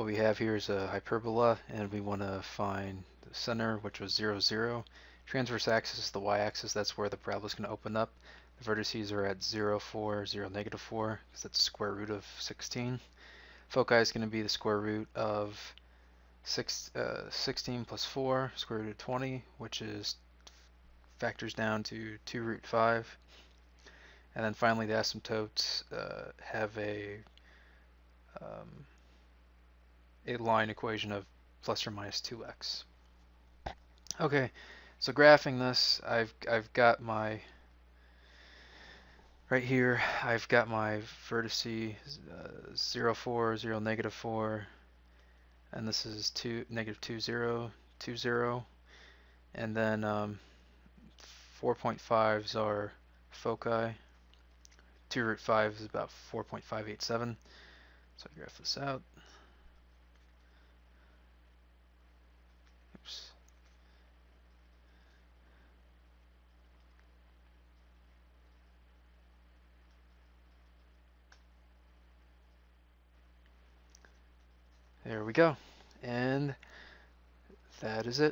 what we have here is a hyperbola and we want to find the center which was 0 0 transverse axis is the y-axis that's where the parabola is going to open up. The vertices are at 0 4 0 negative 4 because that's square root of 16 foci is going to be the square root of six, uh, 16 plus 4 square root of 20 which is factors down to 2 root 5 and then finally the asymptotes uh, have a um, a line equation of plus or minus 2x. Okay, so graphing this, I've, I've got my, right here, I've got my vertice uh, 0, 4, 0, negative 4, and this is 2, negative 2, 0, 2, 0, and then um, 4.5s are foci, 2 root 5 is about 4.587, so I graph this out. There we go. And that is it.